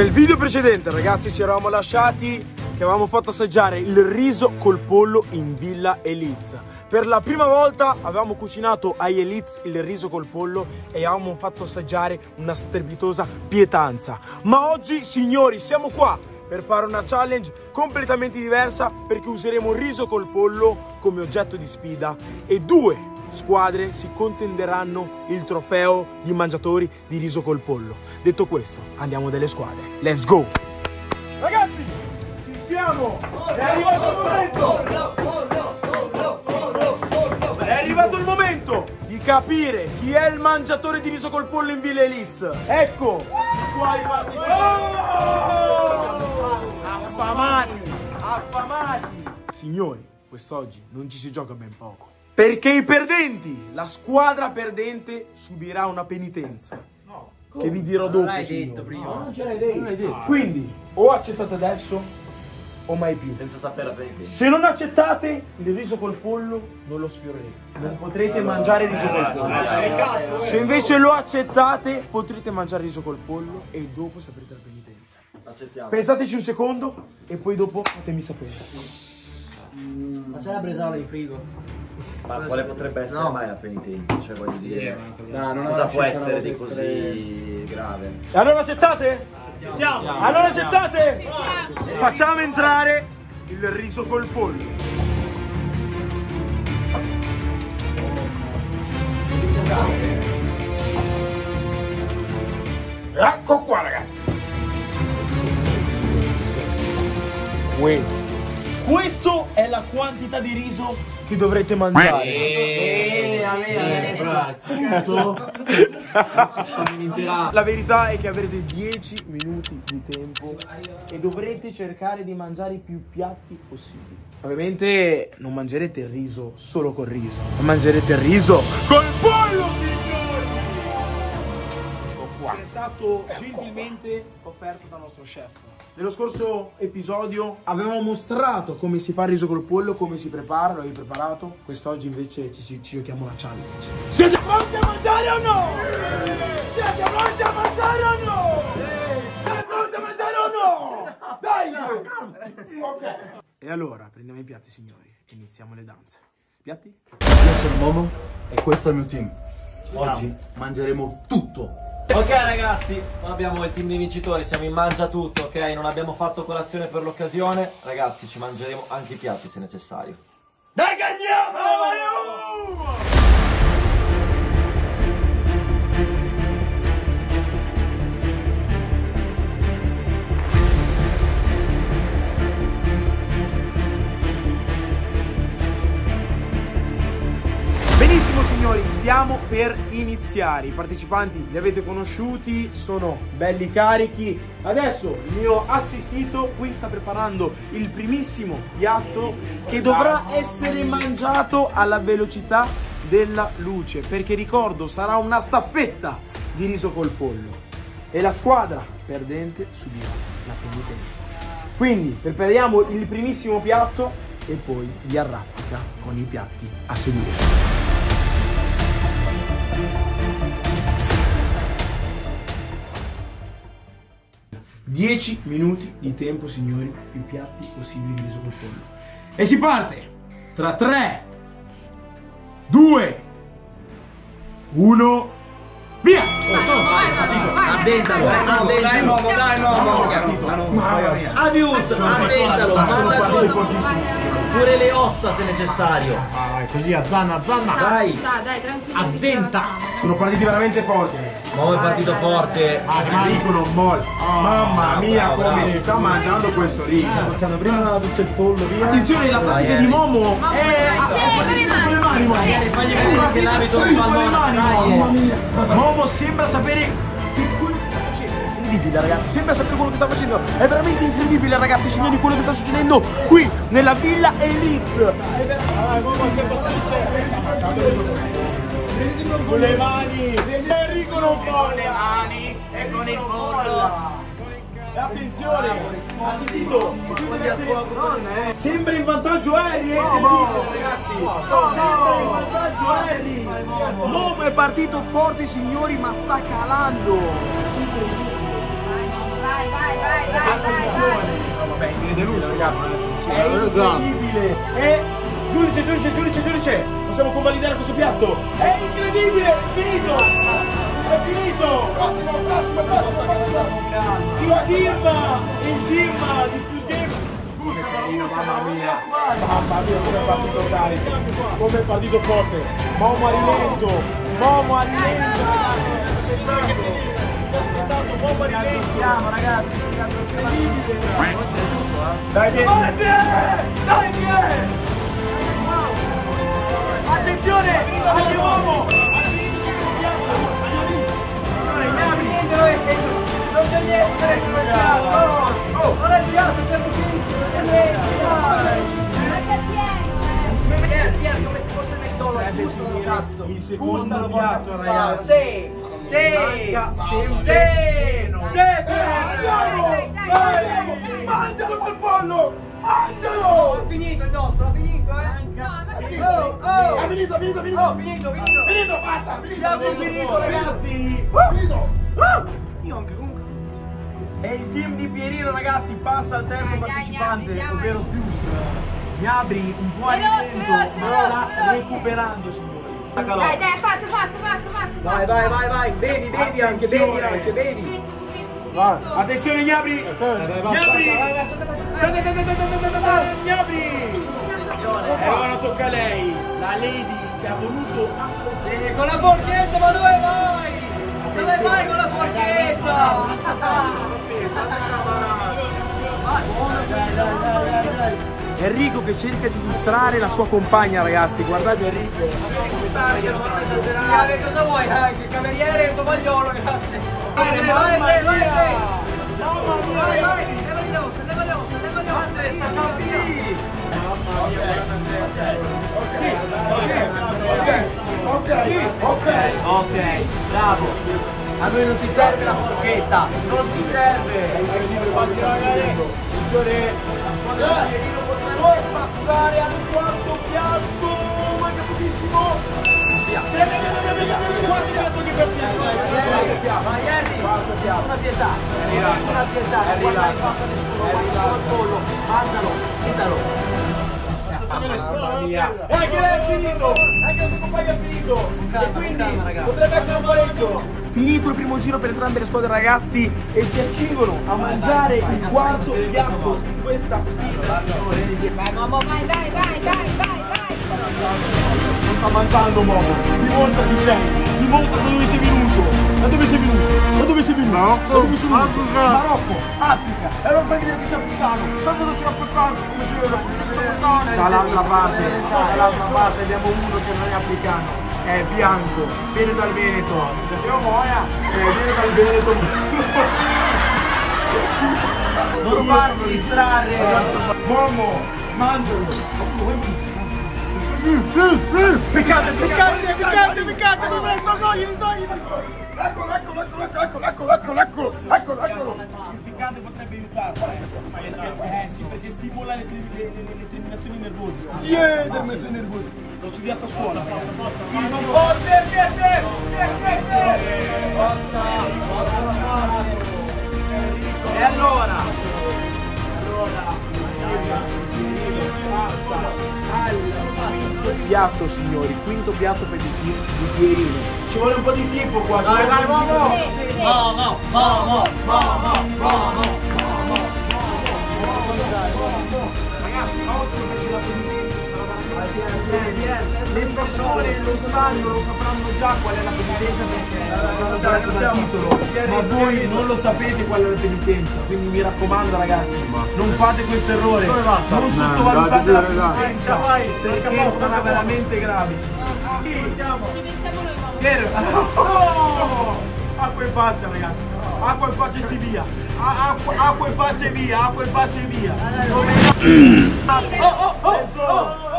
Nel video precedente ragazzi ci eravamo lasciati che avevamo fatto assaggiare il riso col pollo in Villa Eliz. Per la prima volta avevamo cucinato ai Eliz il riso col pollo e avevamo fatto assaggiare una strepitosa pietanza. Ma oggi signori siamo qua per fare una challenge completamente diversa perché useremo il riso col pollo come oggetto di sfida e due squadre si contenderanno il trofeo di mangiatori di riso col pollo. Detto questo, andiamo delle squadre. Let's go! Ragazzi, ci siamo! È arrivato il momento! È arrivato il momento di capire chi è il mangiatore di riso col pollo in Villa Eliz. Ecco, i suoi partecipanti. Affamati, affamati. Signori, quest'oggi non ci si gioca ben poco. Perché i perdenti, la squadra perdente subirà una penitenza. Che vi dirò dopo. l'hai signori. detto prima. No, non ce l'hai detto. Quindi, o accettate adesso o mai più. Senza sapere la penitenza. Se non accettate il riso col pollo, non lo sfiorerete. Non potrete mangiare il riso col pollo. Se invece lo accettate, potrete mangiare il riso col pollo e dopo saprete la penitenza. Accettiamo. Pensateci un secondo e poi dopo fatemi sapere. Ma c'è la bresaola in frigo? Ma quale potrebbe essere No. mai la penitenza? Cioè voglio dire. No, non cosa può essere di così grave? Allora accettate? Allora accettate? Facciamo entrare il riso col pollo. Ecco qua ragazzi. Questo. Questo è la quantità di riso che dovrete mangiare. Eh, a me, La verità è che avrete 10 minuti di tempo e dovrete cercare di mangiare più piatti possibili. Ovviamente non mangerete il riso solo col riso, ma mangerete il riso col pollo, È stato gentilmente offerto dal nostro chef. Nello scorso episodio avevamo mostrato come si fa il riso col pollo, come si prepara, lo avevi preparato. Quest'oggi invece ci, ci, ci giochiamo la challenge. Siete pronti a mangiare o no? Siete pronti a mangiare o no? Siete pronti a mangiare o no? Dai! Ok. E allora, prendiamo i piatti, signori. e Iniziamo le danze. Piatti? Io sono Momo e questo è il mio team. Oggi mangeremo tutto. Ok ragazzi, abbiamo il team dei vincitori, siamo in mangia tutto, ok? Non abbiamo fatto colazione per l'occasione. Ragazzi, ci mangeremo anche i piatti se necessario. Dai che andiamo! Stiamo per iniziare. I partecipanti li avete conosciuti, sono belli carichi. Adesso il mio assistito qui sta preparando il primissimo piatto che dovrà essere mangiato alla velocità della luce, perché ricordo sarà una staffetta di riso col pollo e la squadra perdente subirà la penitenza. Quindi prepariamo il primissimo piatto e poi vi arraffica con i piatti a seguire. Dieci minuti di tempo, signori, più piatti possibili di riso col pollo. E si parte! Tra 3, 2, 1, via! Addentalo, addentalo. dai, no, Mamma mia! Avius, addentalo, manda giù. Pure le ossa se necessario. Vai, così a zanna, a zanna. Dai, Dai, dai, tranquillo. Addenta. Sono partiti veramente forti. Momo è partito forte. Ah, che dicono mol. Mamma mia, come si sta mangiando questo riso. Facciamo prima tutto il pollo via. Attenzione, la pratica Dai, di. Momo è... dai, ah. Vieni, fagli vedere che l'abito fa con le il mani, Dai, Momo. eh. mia. Momo sembra sapere che incredibile, ragazzi. Sembra sapere quello che sta facendo. È veramente incredibile, ragazzi, signori, quello che sta succedendo qui nella Villa Elite. È Con le mani! Enrico non con le mani e con il pollo! E attenzione! Ha sentito? Sembra in vantaggio Harry, è incredibile ragazzi! Sembra in vantaggio Harry! Momo è partito forte signori ma sta calando! Vai, vai, vai, deluso, ragazzi. È incredibile. E giudice, giudice, giudice, giudice. Possiamo convalidare questo piatto. È incredibile, è finito. È finito. Prossimo, prossimo, prossimo, prossimo. Il team, il team di Fuse Game. Mamma mia, mamma mia come è partito carico, come è partito forte, Momo a rilento, Momo a rilento ragazzi, spettacolo, aspettato, uomo di Andiamo ragazzi, incredibile, Dai, vieni. Dai, vieni. Dai, vieni. Attenzione, agli uomo. Non c'è niente dentro il piatto! Non è il piatto, c'è pochissimo, c'è niente, dai! Pier, Pier, come se fosse il McDonald's, gustalo cazzo! Il secondo piatto, ragazzi. Sì! Sì! Sempre Sì! Dai, Vai! Mangialo quel pollo! Oh, Mangialo! è finito il nostro, ha finito, eh! Oh, oh! è finito, è finito, è finito, Oh, finito, finito! finito, basta, finito, Piatto finito, ragazzi! finito, Io anche comunque. E il team di Pierino, ragazzi, passa al terzo partecipante, ovvero. Fuse. Gnabri, un po' alimento, veloce, ma veloce, sta veloce. recuperando, signori. Dai, dai, fatto, fatto, fatto, fatto. Vai, vai, vai, vai! Bevi, bevi anche, bevi Attenzione. anche, bevi! Attenzione, Gnabri! Gnabri! Gnabri! E ora tocca a lei, la lady che ha voluto Vieni con la forchetta, ma dove vai? Dove vai con la forchetta? Enrico che cerca di distrarre la sua compagna, ragazzi. Guardate Enrico. Esagerare, cosa vuoi anche? Cameriere e tovagliolo, grazie. Vai, vai, vai, vai, vai, vai. Leva le ossa, leva le ossa, leva le ossa. Sta già qui. ok, ok, Ok, bravo. A noi non ci serve la forchetta, non ci serve. Attenzione, la squadra di Pierino arrivare al quarto piatto, ma è Via, via, via, via, via, via, quarto piatto! Ma Jerry, una pietà, una pietà, guarda che passa nessuno, guarda il collo, mandalo, chiedalo! Mamma mia. E anche lei è finito. Anche la sua compagna è finito. calma, e quindi calma, potrebbe essere un pareggio. Finito il primo giro per entrambe le squadre ragazzi e si accingono a mangiare il quarto piatto di questa sfida. Vai, Momo, vai, vai, vai, vai, vai, vai. Non sta mangiando Momo. Dimostra chi sei. Dimostra da dove sei venuto. Da dove sei venuto? Da dove sei venuto? Da dove sei venuto? Marocco, Africa. E allora fai vedere che sei africano. Sai cosa c'è africano? Come si vede? Dall'altra parte, dall'altra parte abbiamo uno che non è africano. È bianco, viene dal Veneto. Io muoia. Eh, viene dal Veneto. Non farti distrarre. Momo, mangialo. Piccante, piccante, piccante, piccante, mi preso, togliti, togliti. eccolo, eccolo, eccolo, eccolo, eccolo, eccolo, eccolo, eccolo, eccolo. Il piccante potrebbe aiutarlo. Eh, eh sì, perché stimola le, le- le- le terminazioni nervose. Yeah, terminazioni nervose. L'ho studiato a scuola, ragazzi. Oh, te, te, te, te, piatto, signori, quinto piatto per il bicchierino. Ci vuole un po' di tempo qua. Dai, dai, uomo! Uomo, uomo, uomo, uomo, uomo, Ragazzi, ottimo che ci l'ha le persone lo sanno, lo sapranno già qual è la penitenza perché l'avranno già letto dal titolo. Ma voi non lo sapete qual è la penitenza. Quindi mi raccomando ragazzi, non fate questo errore. Non sottovalutate la penitenza perché sarà veramente grave. Ci pensiamo noi. Piero. Oh! Acqua e pace ragazzi. Acqua e pace si via. Acqua, acqua e pace via. Acqua e pace via. Oh oh oh oh.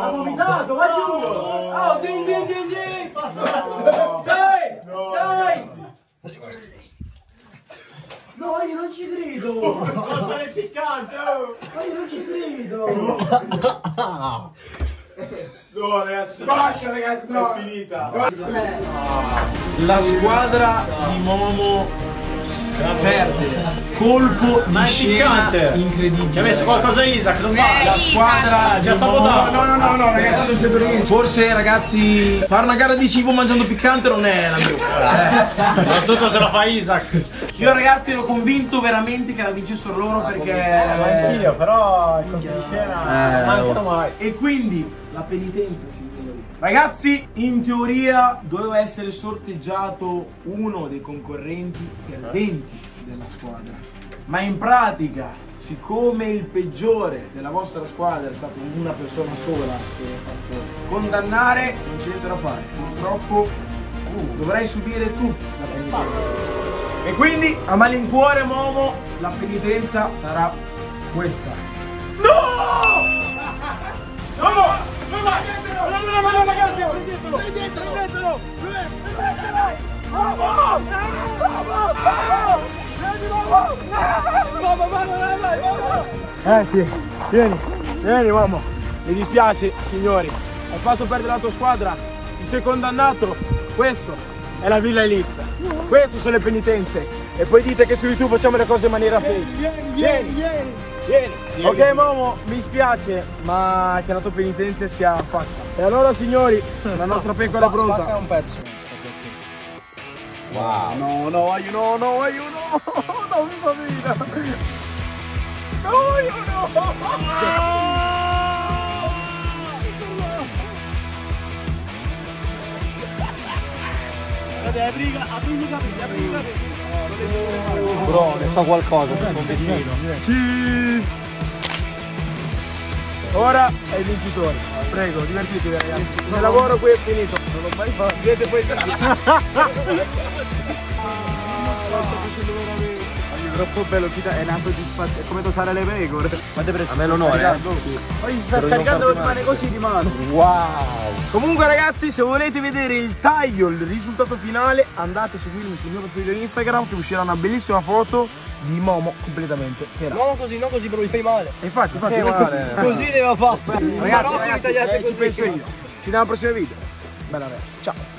Ha vomitato, vai giù. Oh, din, din, din, din. Dai, dai. No, io non ci credo. Ma è piccante. Ma io non ci credo. No, ragazzi. Basta, ragazzi, no. È finita. La squadra di Momo perde. Colpo di scena piccante. incredibile. Ci ha messo qualcosa Isaac, non va. Eh, La squadra Ah, già dando. No, no, no, no, ragazzi, non c'è niente. Forse ragazzi fare una gara di cibo mangiando piccante non è la mia eh. Soprattutto se lo fa Isaac. Io ragazzi ero convinto veramente che la vincessero loro perché Anch'io, però il colpo di scena mancano mai. E quindi la penitenza, signori. Ragazzi, in teoria doveva essere sorteggiato uno dei concorrenti perdenti della squadra. Ma in pratica, siccome il peggiore della vostra squadra è stato una persona sola che ha fatto condannare, non c'è niente da fare. Purtroppo uh, dovrai subire tu la penitenza. E quindi, a malincuore, Momo, la penitenza sarà questa. Eh sì, vieni, vieni uomo. Mi dispiace, signori. Hai fatto perdere la tua squadra. Ti sei condannato. Questo è la Villa Elizza. Queste sono le penitenze. E poi dite che su YouTube facciamo le cose in maniera fake. Vieni, vieni, vieni. Ok, Momo, mi spiace, ma che la tua penitenza sia fatta. E allora, signori, la nostra pecora è pronta. un pezzo. Wow. No, no, aiuto, no, aiuto, no, mi fa venire. No, aiuto. Bro, ne so qualcosa, sono vicino. Cheese. Ora è il vincitore. Prego, divertitevi ragazzi. Il lavoro qui è finito. Non l'ho mai fatto. Vedete poi troppo bello, è una soddisfazione, è come tosare le pecore. Fate presto. A me l'onore. eh. Poi si sta scaricando rimane così di mano. Wow. Comunque ragazzi, se volete vedere il taglio, il risultato finale, andate a seguirmi sul mio profilo Instagram che uscirà una bellissima foto di Momo completamente pelato. Non così, non così, però mi fai male. E Infatti, infatti, Che male. Così deve fatto. Ragazzi, ragazzi, eh, ci penso io. Ci vediamo al prossimo video. Bella ragazzi, ciao.